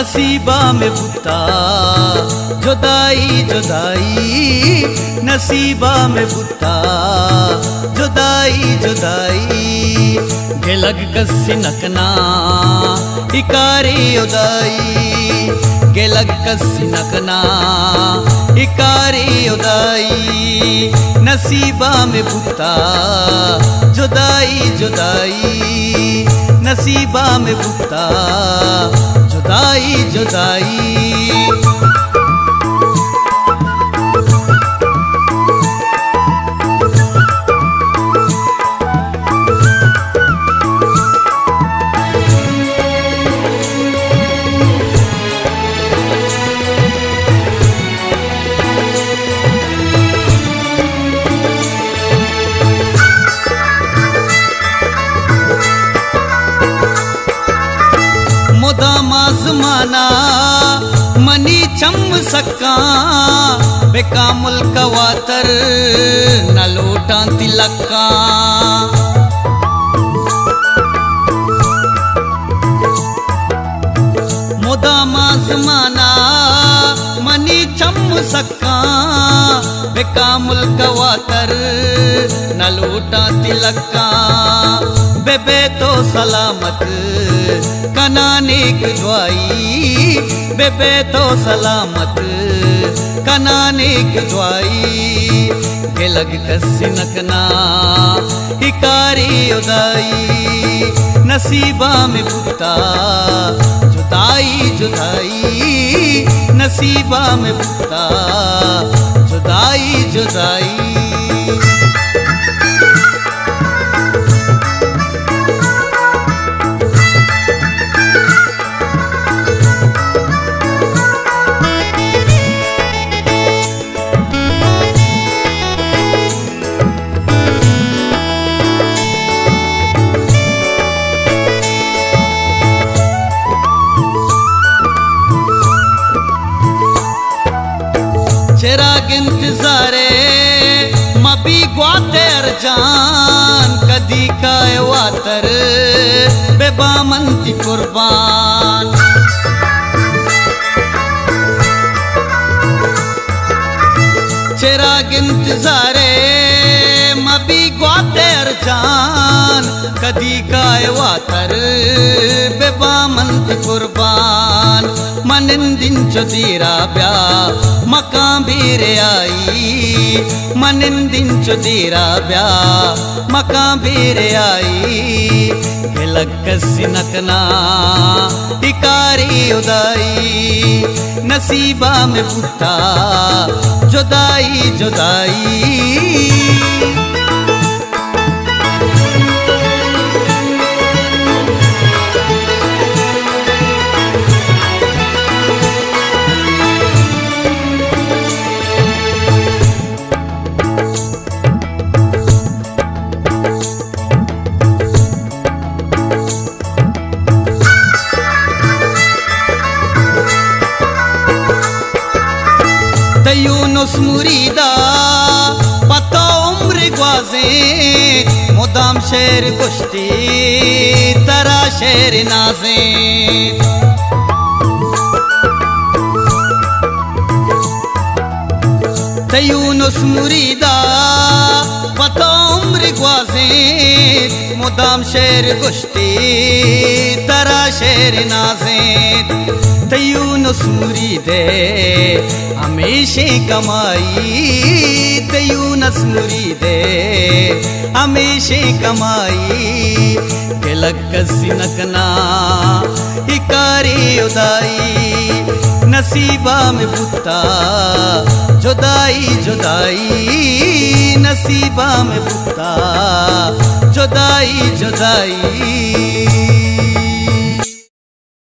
नसीबा में बुता। जुदाई जुदाई, नसीबा में बुता। जुदाई जुदाई गिलग कस नकना इकारी उदाई गिलग कस नकना इकारी उदाई, नसीबा में बुता। जुदाई जुदाई, नसीबा में बुता। जुदाई जुदाई। माना मनी चम सका बेका मुल्क वातर न लोटा तिलका मुदा माना, मनी चम सका बेका मुल्क वातर न लोटा तिलका बेबे तो सलामत कनानेक द्वाई बेबे तो सलामत कनानेक द्वाई के लग कसिनकना हिकारी उदाई। नसीबा में बुता जुदाई जुदाई। नसीबा में बुता जुदाई जुदाई। चिराग इंतजारे मबी ग्वातेर जान कदी काय वातर बेबामंती कुर्बान। चिराग इंतजारे कधी काय वातर बेबा म्हणती कुर्बान। मनिंदींचो दिरा ब्या मका बीर आई। मनिंदींचो दिरा ब्या मका बीर आई। गिलक कसी नकना इकारी उदाई। नसीबा में पुता जुदाई जुदाई। de Yunus Murida Pata umri guaze Mudam sher gushti Tara sher nazin De Yunus Murida Pata umri guaze Mudam sher gushti Tara sher nazin तयूनुस मुरीदे हमेशे कमाई तयूनस मुरीदे हमेशे कमाई गिलकसिनकना हिकारी उदाई नसीबा में पुता जुदाई जुदाई नसीबा में पुता जुदाई जुदाई